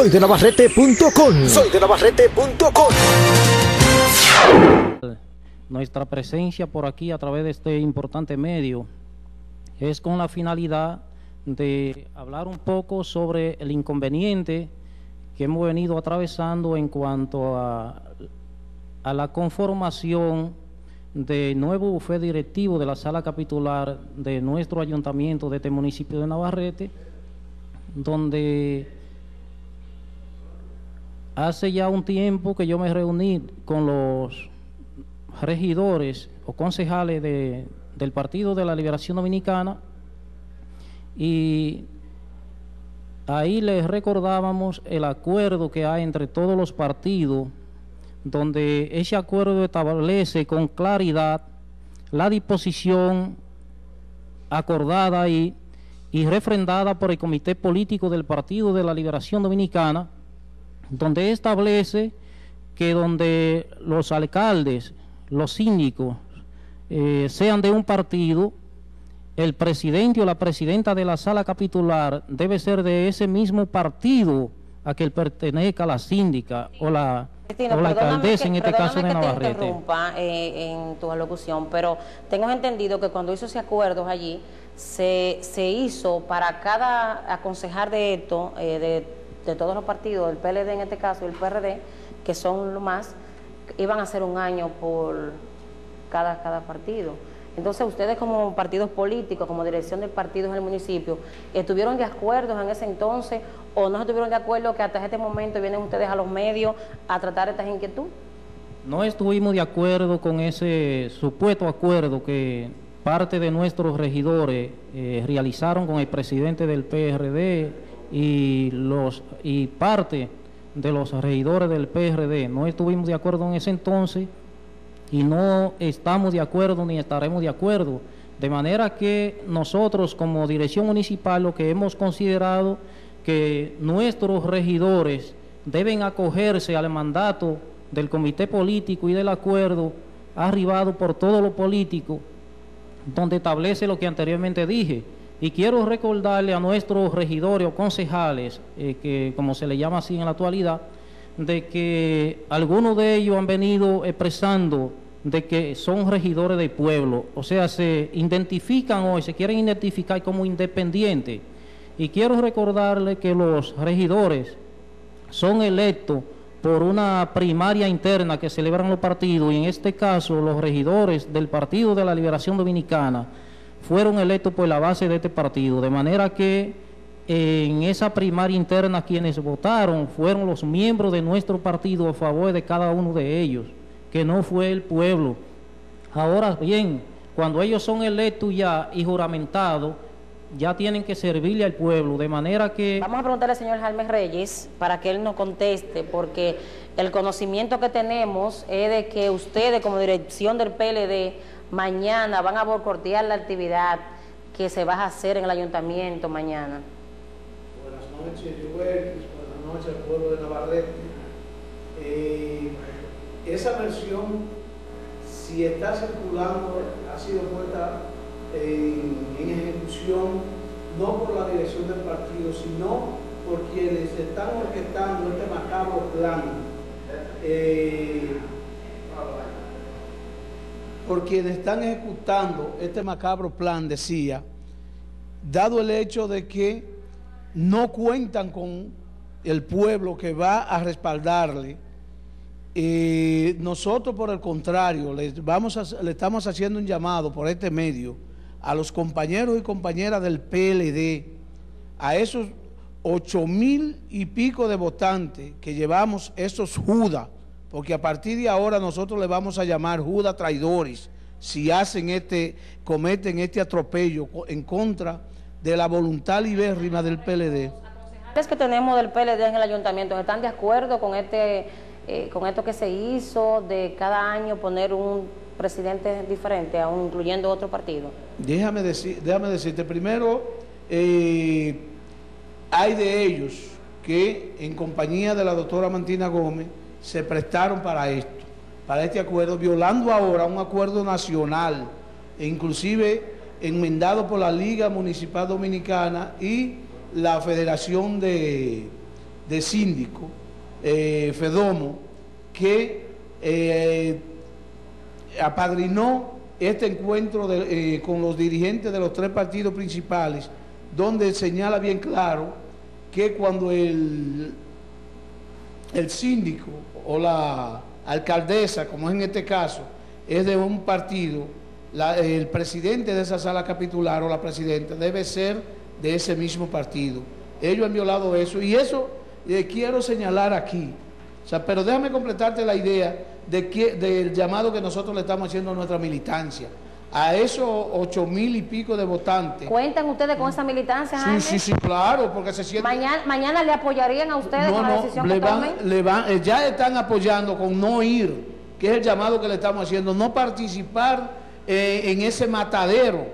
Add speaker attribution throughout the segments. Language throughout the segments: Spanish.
Speaker 1: Soy de Navarrete.com. Soy de Navarrete.com.
Speaker 2: Nuestra presencia por aquí a través de este importante medio es con la finalidad de hablar un poco sobre el inconveniente que hemos venido atravesando en cuanto a, a la conformación de nuevo bufete directivo de la sala capitular de nuestro ayuntamiento de este municipio de Navarrete, donde hace ya un tiempo que yo me reuní con los regidores o concejales de, del Partido de la Liberación Dominicana y ahí les recordábamos el acuerdo que hay entre todos los partidos, donde ese acuerdo establece con claridad la disposición acordada y, y refrendada por el Comité Político del Partido de la Liberación Dominicana, donde establece que donde los alcaldes, los síndicos, eh, sean de un partido, el presidente o la presidenta de la sala capitular debe ser de ese mismo partido a que pertenezca la síndica o la,
Speaker 3: Cristina,
Speaker 2: o la alcaldesa
Speaker 3: que-
Speaker 2: en este caso de
Speaker 3: que te interrumpa, eh, en tu alocución, pero tengo entendido que cuando hizo ese acuerdo allí, se, se hizo para cada aconsejar de esto, eh, de, de todos los partidos, del PLD en este caso y el PRD, que son lo más, iban a hacer un año por cada, cada partido. Entonces, ustedes como partidos políticos, como dirección de partidos en el municipio, ¿estuvieron de acuerdo en ese entonces o no estuvieron de acuerdo que hasta este momento vienen ustedes a los medios a tratar estas inquietudes?
Speaker 2: No estuvimos de acuerdo con ese supuesto acuerdo que parte de nuestros regidores eh, realizaron con el presidente del PRD y los y parte de los regidores del PRD. No estuvimos de acuerdo en ese entonces y no estamos de acuerdo ni estaremos de acuerdo. De manera que nosotros como dirección municipal lo que hemos considerado que nuestros regidores deben acogerse al mandato del comité político y del acuerdo arribado por todos los políticos, donde establece lo que anteriormente dije. Y quiero recordarle a nuestros regidores o concejales, eh, que como se le llama así en la actualidad, de que algunos de ellos han venido expresando de que son regidores del pueblo, o sea, se identifican hoy, se quieren identificar como independientes. Y quiero recordarle que los regidores son electos por una primaria interna que celebran los partidos y en este caso los regidores del Partido de la Liberación Dominicana fueron electos por la base de este partido, de manera que en esa primaria interna quienes votaron fueron los miembros de nuestro partido a favor de cada uno de ellos, que no fue el pueblo. Ahora bien, cuando ellos son electos ya y juramentados, ya tienen que servirle al pueblo, de manera que...
Speaker 3: Vamos a preguntarle al señor Jaime Reyes para que él nos conteste, porque el conocimiento que tenemos es de que ustedes como dirección del PLD mañana van a boicotear la actividad que se va a hacer en el ayuntamiento mañana.
Speaker 4: Buenas noches, Joel. Buenas noches al pueblo de Navarrete. Eh, esa versión, si está circulando, ha sido puesta en, ejecución no por la dirección del partido, sino por quienes están orquestando este macabro plan. Eh, por quienes están ejecutando este macabro plan, decía, dado el hecho de que no cuentan con el pueblo que va a respaldarle, eh, nosotros por el contrario, vamos a- le estamos haciendo un llamado por este medio a los compañeros y compañeras del PLD, a esos ocho mil y pico de votantes que llevamos, esos Judas, porque a partir de ahora nosotros le vamos a llamar Judas traidores, si hacen este, cometen este atropello en contra de la voluntad libérrima del PLD.
Speaker 3: ¿Los que tenemos del PLD en el ayuntamiento están de acuerdo con este eh, con esto que se hizo de cada año poner un presidente diferente, aún incluyendo otro partido?
Speaker 4: Déjame, decir, déjame decirte, primero, eh, hay de ellos que en compañía de la doctora Mantina Gómez se prestaron para esto, para este acuerdo, violando ahora un acuerdo nacional, e inclusive enmendado por la Liga Municipal Dominicana y la Federación de, de síndico, eh, Fedomo, que eh, apadrinó este encuentro eh, con los dirigentes de los tres partidos principales, donde señala bien claro que cuando el, el síndico o la alcaldesa, como es en este caso, es de un partido, la- el presidente de esa sala capitular o la presidenta debe ser de ese mismo partido. Ellos han violado eso y eso eh, quiero señalar aquí. O sea, pero déjame completarte la idea de que, del llamado que nosotros le estamos haciendo a nuestra militancia. A esos ocho mil y pico de votantes.
Speaker 3: ¿Cuentan ustedes con esa militancia,
Speaker 4: Sí,
Speaker 3: Jaime?
Speaker 4: sí, sí, claro, porque se siente...
Speaker 3: Mañana, mañana le apoyarían a ustedes
Speaker 4: No,
Speaker 3: con la
Speaker 4: no,
Speaker 3: decisión
Speaker 4: le
Speaker 3: que
Speaker 4: van,
Speaker 3: tomen.
Speaker 4: le van, eh, ya están apoyando con no ir, que es el llamado que le estamos haciendo, no participar eh, en ese matadero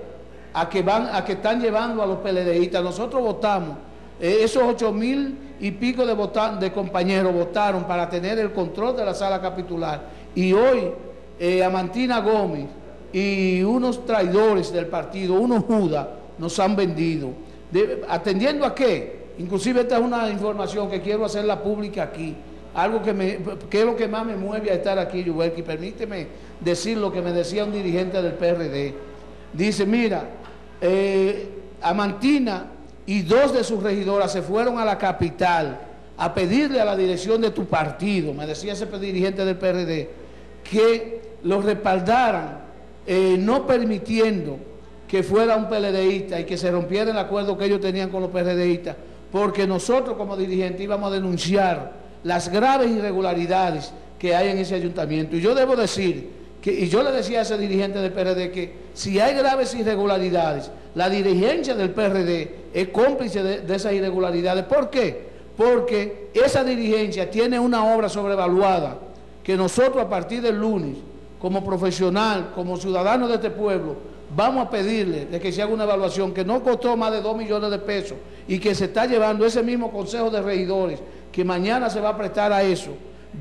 Speaker 4: a que van, a que están llevando a los PLDistas. Nosotros votamos, eh, esos ocho mil y pico de, votan- de compañeros votaron para tener el control de la sala capitular. Y hoy eh, Amantina Gómez y unos traidores del partido, unos judas, nos han vendido. ¿Atendiendo a qué? Inclusive esta es una información que quiero hacerla pública aquí. Algo que, me, que es lo que más me mueve a estar aquí, Yubelki. Permíteme decir lo que me decía un dirigente del PRD. Dice, mira, eh, Amantina y dos de sus regidoras se fueron a la capital a pedirle a la dirección de tu partido, me decía ese dirigente del PRD, que los respaldaran, eh, no permitiendo que fuera un PLDista y que se rompiera el acuerdo que ellos tenían con los PRDistas, porque nosotros como dirigentes íbamos a denunciar las graves irregularidades que hay en ese ayuntamiento. Y yo debo decir, que, y yo le decía a ese dirigente del PRD que si hay graves irregularidades, la dirigencia del PRD es cómplice de, de esas irregularidades. ¿Por qué? Porque esa dirigencia tiene una obra sobrevaluada que nosotros a partir del lunes, como profesional, como ciudadano de este pueblo, vamos a pedirle de que se haga una evaluación que no costó más de 2 millones de pesos y que se está llevando ese mismo Consejo de Regidores, que mañana se va a prestar a eso,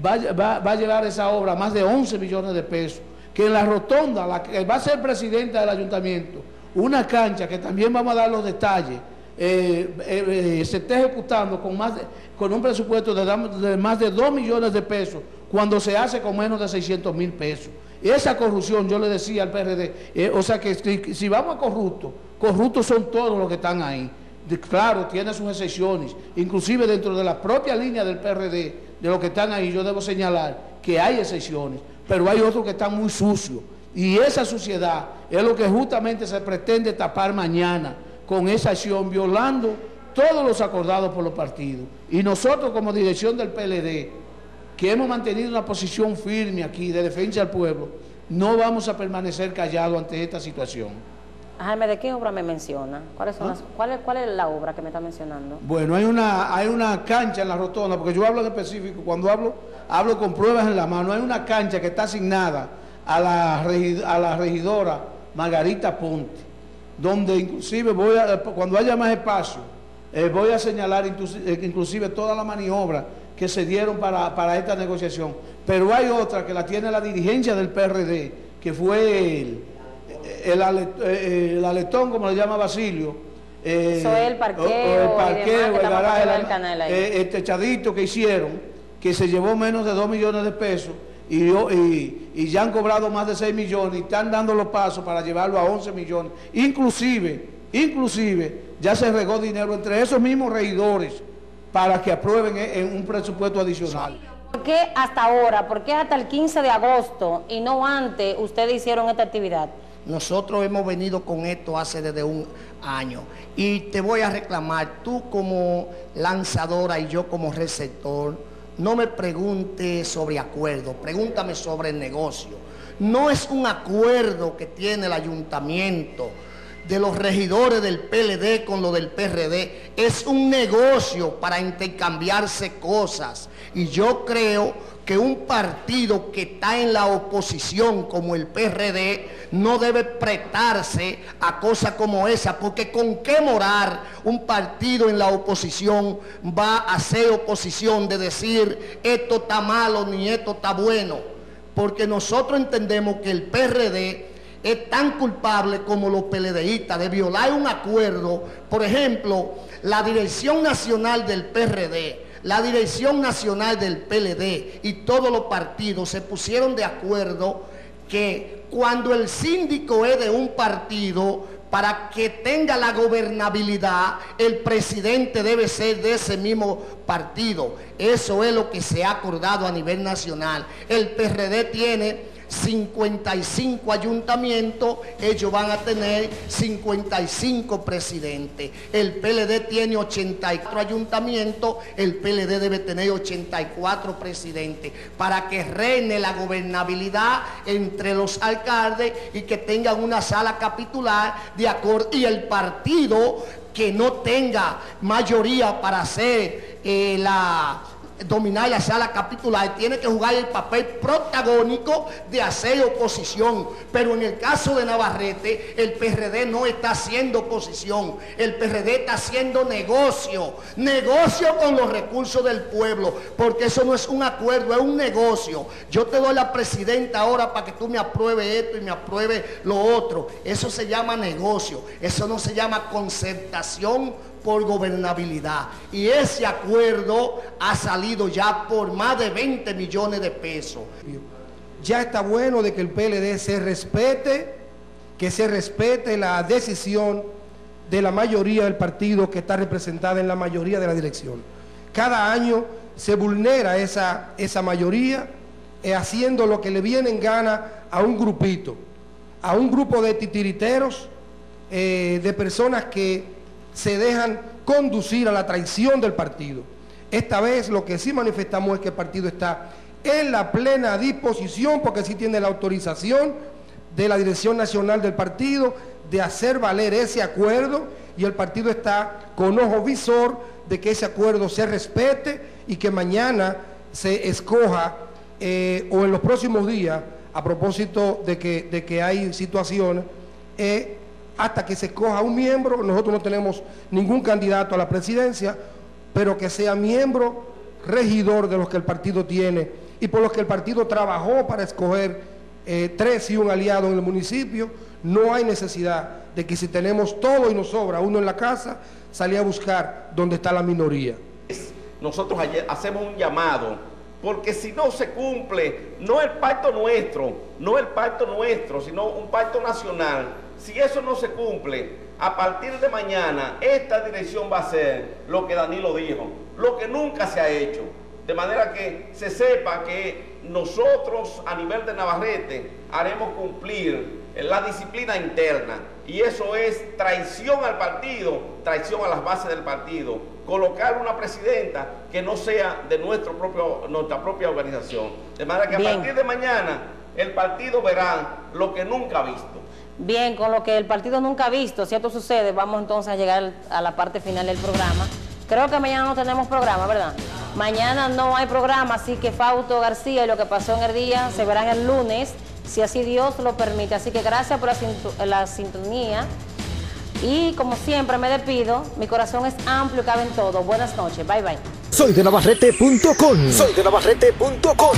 Speaker 4: va, a- va- va a llevar esa obra más de 11 millones de pesos, que en la rotonda, la que va a ser presidenta del ayuntamiento, una cancha que también vamos a dar los detalles, eh, eh, eh, se está ejecutando con, más de- con un presupuesto de, de más de 2 millones de pesos cuando se hace con menos de 600 mil pesos. Esa corrupción, yo le decía al PRD, eh, o sea que si, vamos a corruptos, corruptos son todos los que están ahí. Claro, tiene sus excepciones, inclusive dentro de la propia línea del PRD, de los que están ahí, yo debo señalar que hay excepciones, pero hay otros que están muy sucios. Y esa suciedad es lo que justamente se pretende tapar mañana con esa acción, violando todos los acordados por los partidos. Y nosotros como dirección del PLD, que hemos mantenido una posición firme aquí de defensa al pueblo, no vamos a permanecer callados ante esta situación.
Speaker 3: Jaime, ¿de qué obra me menciona? ¿Cuáles
Speaker 4: ¿Ah?
Speaker 3: son las, cuál, es, ¿Cuál es la obra que me está mencionando?
Speaker 4: Bueno, hay una, hay una cancha en la rotonda, porque yo hablo en específico, cuando hablo, hablo con pruebas en la mano, hay una cancha que está asignada a la, a la regidora Margarita Ponte, donde inclusive voy a, cuando haya más espacio, eh, voy a señalar eh, inclusive todas las maniobras que se dieron para, para esta negociación. Pero hay otra que la tiene la dirigencia del PRD, que fue el, eh, el aletón, como le llama Basilio, eh,
Speaker 3: Eso es el parqueo
Speaker 4: o- o
Speaker 3: y
Speaker 4: el parqueo,
Speaker 3: que
Speaker 4: el garaje, la-
Speaker 3: el canal ahí.
Speaker 4: eh, el techadito que hicieron, que se llevó menos de 2 millones de pesos y, yo- y, y ya han cobrado más de 6 millones y están dando los pasos para llevarlo a 11 millones. Inclusive, inclusive, ya se regó dinero entre esos mismos regidores para que aprueben en en un presupuesto adicional.
Speaker 3: ¿Por qué hasta ahora? ¿Por qué hasta el 15 de agosto y no antes ustedes hicieron esta actividad?
Speaker 5: Nosotros hemos venido con esto hace desde un año y te voy a reclamar, tú como lanzadora y yo como receptor, no me preguntes sobre acuerdo, pregúntame sobre el negocio. No es un acuerdo que tiene el ayuntamiento de los regidores del PLD con lo del PRD, es un negocio para intercambiarse cosas. Y yo creo que un partido que está en la oposición como el PRD no debe prestarse a cosas como esa, porque con qué morar un partido en la oposición va a hacer oposición de decir esto está malo ni esto está bueno, porque nosotros entendemos que el PRD es tan culpable como los PLDistas de violar un acuerdo. Por ejemplo, la Dirección Nacional del PRD la dirección nacional del PLD y todos los partidos se pusieron de acuerdo que cuando el síndico es de un partido, para que tenga la gobernabilidad, el presidente debe ser de ese mismo partido. Eso es lo que se ha acordado a nivel nacional. El PRD tiene 55 ayuntamientos, ellos van a tener 55 presidentes. El PLD tiene 84 ayuntamientos, el PLD debe tener 84 presidentes para que reine la gobernabilidad entre los alcaldes y que tengan una sala capitular de acuerdo y el partido que no tenga mayoría para hacer eh, la dominar la sala capitular, tiene que jugar el papel protagónico de hacer oposición. Pero en el caso de Navarrete, el PRD no está haciendo oposición. El PRD está haciendo negocio. Negocio con los recursos del pueblo. Porque eso no es un acuerdo, es un negocio. Yo te doy la presidenta ahora para que tú me apruebes esto y me apruebes lo otro. Eso se llama negocio. Eso no se llama concertación por gobernabilidad. Y ese acuerdo ha salido ya por más de 20 millones de pesos.
Speaker 6: Ya está bueno de que el PLD se respete, que se respete la decisión de la mayoría del partido que está representada en la mayoría de la dirección. Cada año se vulnera esa, esa mayoría eh, haciendo lo que le viene en gana a un grupito, a un grupo de titiriteros, eh, de personas que se dejan conducir a la traición del partido. Esta vez lo que sí manifestamos es que el partido está en la plena disposición, porque sí tiene la autorización de la Dirección Nacional del Partido de hacer valer ese acuerdo y el partido está con ojo visor de que ese acuerdo se respete y que mañana se escoja eh, o en los próximos días, a propósito de que, de que hay situaciones, eh, hasta que se escoja un miembro, nosotros no tenemos ningún candidato a la presidencia, pero que sea miembro regidor de los que el partido tiene y por los que el partido trabajó para escoger eh, tres y un aliado en el municipio, no hay necesidad de que si tenemos todo y nos sobra uno en la casa, salir a buscar donde está la minoría.
Speaker 7: Nosotros ayer hacemos un llamado, porque si no se cumple, no el pacto nuestro, no el pacto nuestro, sino un pacto nacional, si eso no se cumple, a partir de mañana esta dirección va a ser lo que Danilo dijo, lo que nunca se ha hecho. De manera que se sepa que nosotros a nivel de Navarrete haremos cumplir la disciplina interna. Y eso es traición al partido, traición a las bases del partido. Colocar una presidenta que no sea de nuestro propio, nuestra propia organización. De manera que a partir de mañana el partido verá lo que nunca ha visto.
Speaker 3: Bien, con lo que el partido nunca ha visto, si esto sucede, vamos entonces a llegar a la parte final del programa. Creo que mañana no tenemos programa, ¿verdad? Mañana no hay programa, así que Fausto García y lo que pasó en el día se verán el lunes, si así Dios lo permite. Así que gracias por la, sintonía. Y como siempre me despido, mi corazón es amplio y cabe en todo. Buenas noches, bye bye.
Speaker 1: Soy de Navarrete.com. Soy de Navarrete.com.